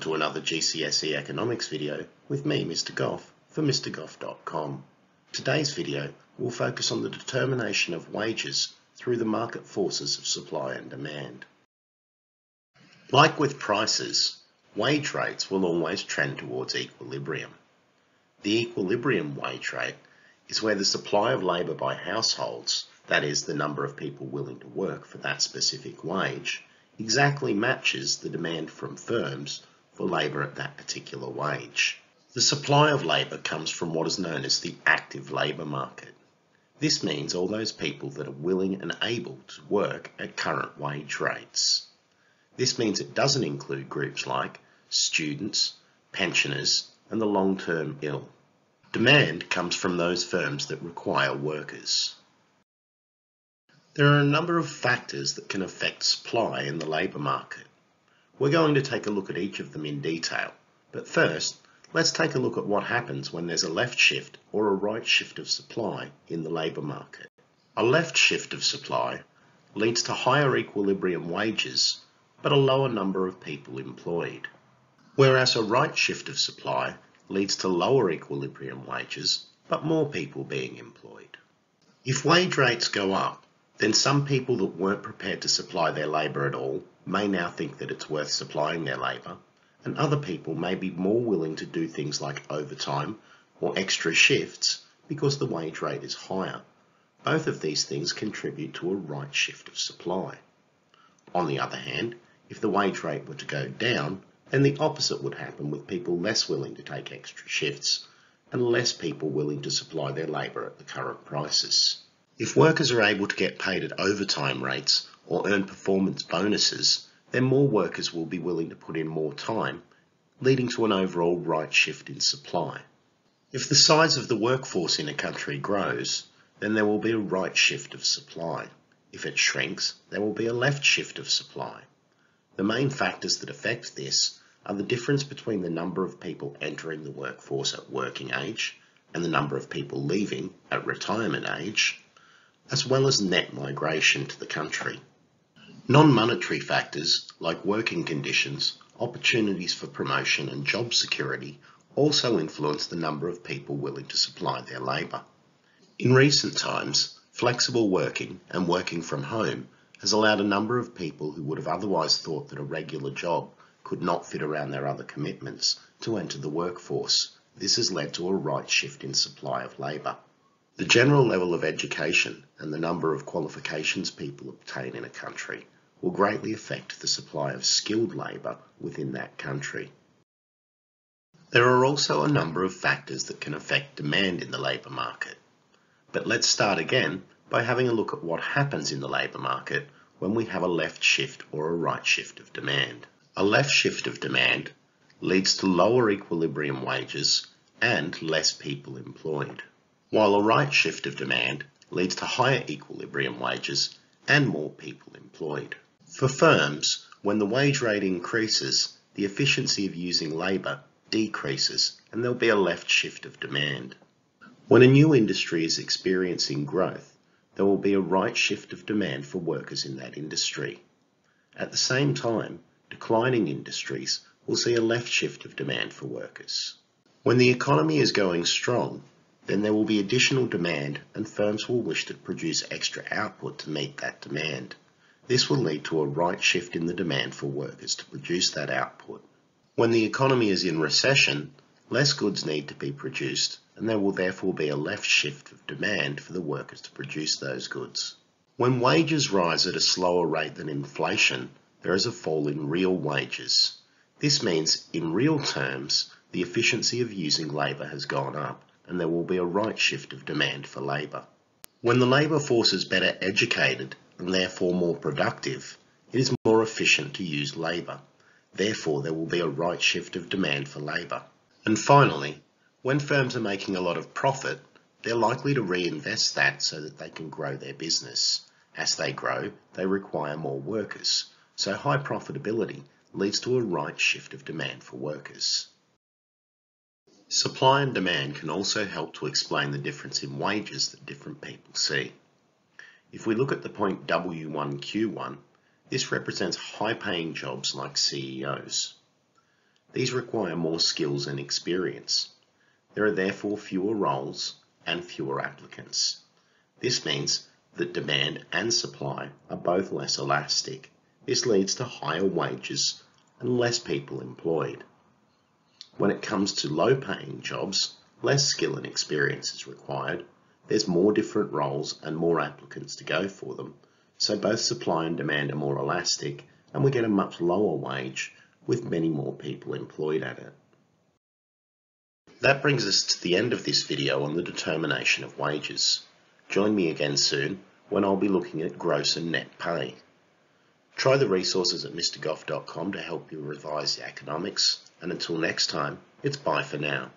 to another GCSE economics video with me, Mr. Goff, for MrGoff.com. Today's video will focus on the determination of wages through the market forces of supply and demand. Like with prices, wage rates will always trend towards equilibrium. The equilibrium wage rate is where the supply of labour by households, that is the number of people willing to work for that specific wage, exactly matches the demand from firms for labour at that particular wage. The supply of labour comes from what is known as the active labour market. This means all those people that are willing and able to work at current wage rates. This means it doesn't include groups like students, pensioners and the long-term ill. Demand comes from those firms that require workers. There are a number of factors that can affect supply in the labour market. We're going to take a look at each of them in detail, but first let's take a look at what happens when there's a left shift or a right shift of supply in the labour market. A left shift of supply leads to higher equilibrium wages but a lower number of people employed, whereas a right shift of supply leads to lower equilibrium wages but more people being employed. If wage rates go up, then some people that weren't prepared to supply their labour at all may now think that it's worth supplying their labour, and other people may be more willing to do things like overtime or extra shifts because the wage rate is higher. Both of these things contribute to a right shift of supply. On the other hand, if the wage rate were to go down, then the opposite would happen with people less willing to take extra shifts and less people willing to supply their labour at the current prices. If workers are able to get paid at overtime rates or earn performance bonuses, then more workers will be willing to put in more time, leading to an overall right shift in supply. If the size of the workforce in a country grows, then there will be a right shift of supply. If it shrinks, there will be a left shift of supply. The main factors that affect this are the difference between the number of people entering the workforce at working age and the number of people leaving at retirement age, as well as net migration to the country. Non-monetary factors like working conditions, opportunities for promotion and job security also influence the number of people willing to supply their labour. In recent times, flexible working and working from home has allowed a number of people who would have otherwise thought that a regular job could not fit around their other commitments to enter the workforce. This has led to a right shift in supply of labour. The general level of education and the number of qualifications people obtain in a country will greatly affect the supply of skilled labour within that country. There are also a number of factors that can affect demand in the labour market. But let's start again by having a look at what happens in the labour market when we have a left shift or a right shift of demand. A left shift of demand leads to lower equilibrium wages and less people employed while a right shift of demand leads to higher equilibrium wages and more people employed. For firms, when the wage rate increases, the efficiency of using labour decreases and there'll be a left shift of demand. When a new industry is experiencing growth, there will be a right shift of demand for workers in that industry. At the same time, declining industries will see a left shift of demand for workers. When the economy is going strong, then there will be additional demand and firms will wish to produce extra output to meet that demand. This will lead to a right shift in the demand for workers to produce that output. When the economy is in recession, less goods need to be produced and there will therefore be a left shift of demand for the workers to produce those goods. When wages rise at a slower rate than inflation, there is a fall in real wages. This means, in real terms, the efficiency of using labour has gone up and there will be a right shift of demand for labour. When the labour force is better educated and therefore more productive, it is more efficient to use labour. Therefore, there will be a right shift of demand for labour. And finally, when firms are making a lot of profit, they're likely to reinvest that so that they can grow their business. As they grow, they require more workers. So high profitability leads to a right shift of demand for workers. Supply and demand can also help to explain the difference in wages that different people see. If we look at the point W1Q1, this represents high-paying jobs like CEOs. These require more skills and experience. There are therefore fewer roles and fewer applicants. This means that demand and supply are both less elastic. This leads to higher wages and less people employed. When it comes to low paying jobs, less skill and experience is required. There's more different roles and more applicants to go for them, so both supply and demand are more elastic and we get a much lower wage with many more people employed at it. That brings us to the end of this video on the determination of wages. Join me again soon when I'll be looking at gross and net pay. Try the resources at mrgoff.com to help you revise the economics, and until next time, it's bye for now.